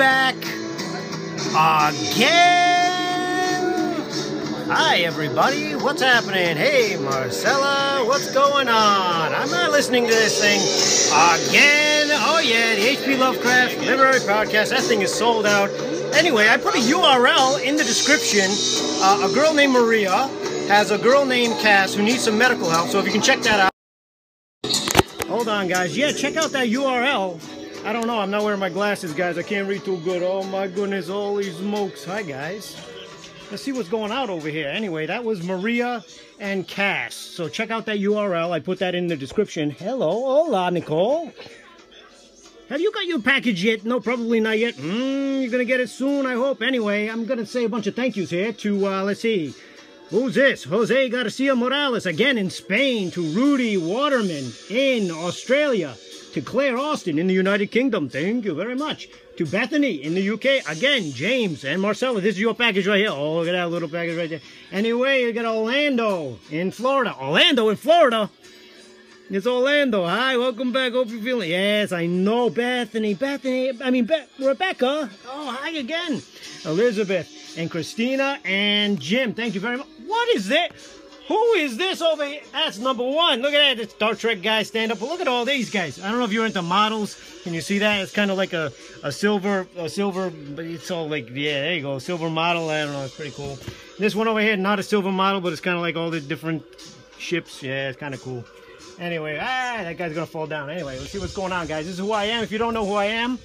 back again. Hi, everybody. What's happening? Hey, Marcella, what's going on? I'm not listening to this thing again. Oh, yeah, the H.P. Lovecraft Literary Podcast. That thing is sold out. Anyway, I put a URL in the description. Uh, a girl named Maria has a girl named Cass who needs some medical help, so if you can check that out. Hold on, guys. Yeah, check out that URL. I don't know. I'm not wearing my glasses, guys. I can't read too good. Oh, my goodness. Holy smokes. Hi, guys. Let's see what's going out over here. Anyway, that was Maria and Cass. So check out that URL. I put that in the description. Hello. Hola, Nicole. Have you got your package yet? No, probably not yet. Mm, you're going to get it soon, I hope. Anyway, I'm going to say a bunch of thank yous here to, uh, let's see. Who's this? Jose Garcia Morales, again in Spain, to Rudy Waterman in Australia, to Claire Austin in the United Kingdom. Thank you very much. To Bethany in the UK. Again, James and Marcella. This is your package right here. Oh, look at that little package right there. Anyway, you got Orlando in Florida. Orlando in Florida? It's Orlando. Hi, welcome back. Hope you're feeling. Yes, I know Bethany. Bethany. I mean, Be Rebecca. Oh, hi again. Elizabeth and Christina and Jim. Thank you very much. What is that? Who is this over here? That's number one. Look at that. The Star Trek guy stand up. But look at all these guys. I don't know if you're into models. Can you see that? It's kind of like a, a silver, a silver, but it's all like, yeah, there you go. Silver model. I don't know. It's pretty cool. This one over here, not a silver model, but it's kind of like all the different ships. Yeah, it's kind of cool. Anyway, ah, that guy's going to fall down. Anyway, let's see what's going on, guys. This is who I am. If you don't know who I am,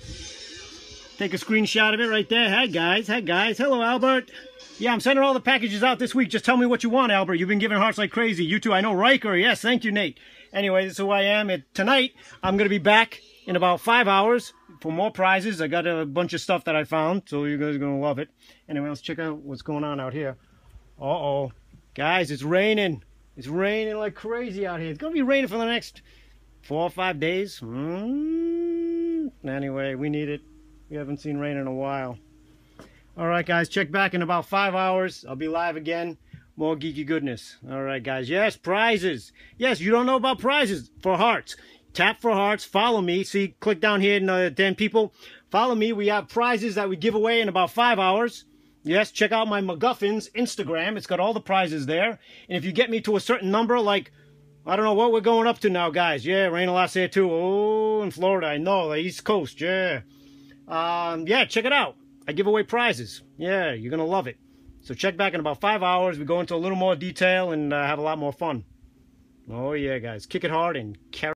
take a screenshot of it right there. Hi, guys. Hi, guys. Hello, Albert. Yeah, I'm sending all the packages out this week. Just tell me what you want, Albert. You've been giving hearts like crazy. You too. I know Riker. Yes, thank you, Nate. Anyway, this is who I am. Tonight, I'm going to be back in about five hours for more prizes. I got a bunch of stuff that I found, so you guys are going to love it. Anyway, let's check out what's going on out here. Uh-oh. Guys, it's raining. It's raining like crazy out here. It's going to be raining for the next four or five days. Mm. Anyway, we need it. We haven't seen rain in a while. All right, guys, check back in about five hours. I'll be live again. More geeky goodness. All right, guys. Yes, prizes. Yes, you don't know about prizes for hearts. Tap for hearts. Follow me. See, click down here in the 10 people. Follow me. We have prizes that we give away in about five hours. Yes, check out my MaGuffins Instagram. It's got all the prizes there. And if you get me to a certain number, like, I don't know what we're going up to now, guys. Yeah, rain a lot here too. Oh, in Florida, I know, the East Coast, yeah. Um, yeah, check it out. I give away prizes. Yeah, you're going to love it. So check back in about five hours. We go into a little more detail and uh, have a lot more fun. Oh, yeah, guys. Kick it hard and carry